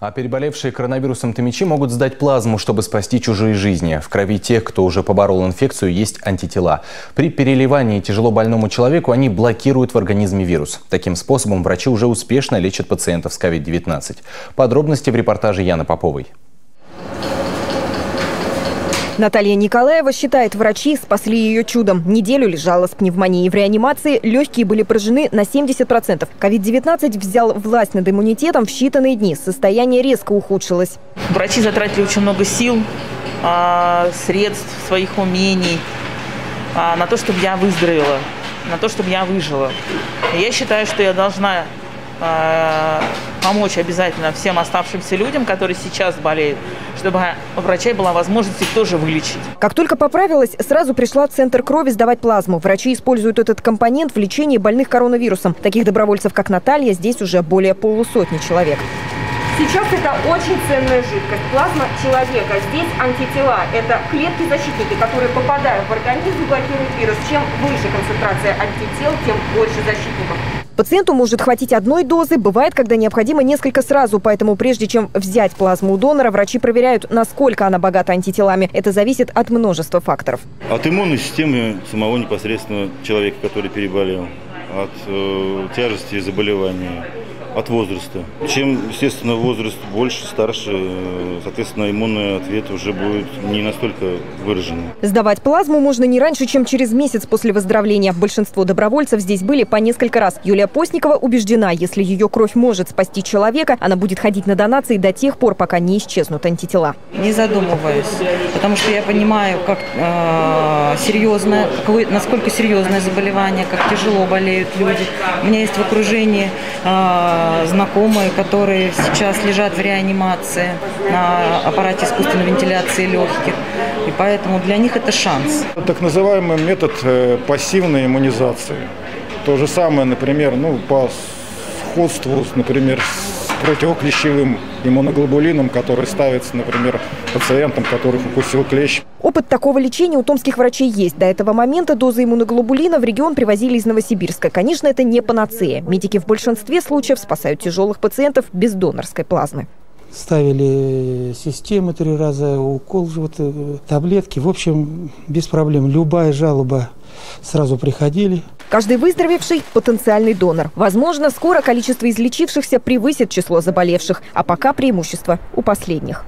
А переболевшие коронавирусом томичи могут сдать плазму, чтобы спасти чужие жизни. В крови тех, кто уже поборол инфекцию, есть антитела. При переливании тяжело больному человеку они блокируют в организме вирус. Таким способом врачи уже успешно лечат пациентов с COVID-19. Подробности в репортаже Яны Поповой. Наталья Николаева считает, врачи спасли ее чудом. Неделю лежала с пневмонией в реанимации, легкие были поражены на 70%. COVID-19 взял власть над иммунитетом в считанные дни. Состояние резко ухудшилось. Врачи затратили очень много сил, а, средств, своих умений а, на то, чтобы я выздоровела, на то, чтобы я выжила. Я считаю, что я должна помочь обязательно всем оставшимся людям, которые сейчас болеют, чтобы у врачей была возможность их тоже вылечить. Как только поправилась, сразу пришла в центр крови сдавать плазму. Врачи используют этот компонент в лечении больных коронавирусом. Таких добровольцев, как Наталья, здесь уже более полусотни человек. Сейчас это очень ценная жидкость. Плазма человека. Здесь антитела. Это клетки-защитники, которые, попадая в организм, блокируют вирус. Чем выше концентрация антител, тем больше защитников. Пациенту может хватить одной дозы, бывает, когда необходимо несколько сразу, поэтому прежде чем взять плазму у донора, врачи проверяют, насколько она богата антителами. Это зависит от множества факторов. От иммунной системы самого непосредственно человека, который переболел, от э, тяжести заболевания, от возраста. Чем, естественно, возраст больше, старше, соответственно, иммунный ответ уже будет не настолько выраженный. Сдавать плазму можно не раньше, чем через месяц после выздоровления. Большинство добровольцев здесь были по несколько раз. Юлия Постникова убеждена, если ее кровь может спасти человека, она будет ходить на донации до тех пор, пока не исчезнут антитела. Не задумываюсь, потому что я понимаю, как э, серьезное, какое, насколько серьезное заболевание, как тяжело болеют люди. У меня есть в окружении э, знакомые, которые сейчас лежат в реанимации на аппарате искусственной вентиляции легких. И поэтому для них это шанс. Так называемый метод э, пассивной иммунизации. То же самое, например, ну, по сходству, например, с противоклещевым иммуноглобулином, который ставится, например, пациентам, которых укусил клещ. Опыт такого лечения у томских врачей есть. До этого момента дозы иммуноглобулина в регион привозили из Новосибирска. Конечно, это не панацея. Медики в большинстве случаев спасают тяжелых пациентов без донорской плазмы. Ставили системы три раза, укол, вот, э, таблетки. В общем, без проблем. Любая жалоба сразу приходили. Каждый выздоровевший – потенциальный донор. Возможно, скоро количество излечившихся превысит число заболевших, а пока преимущество у последних.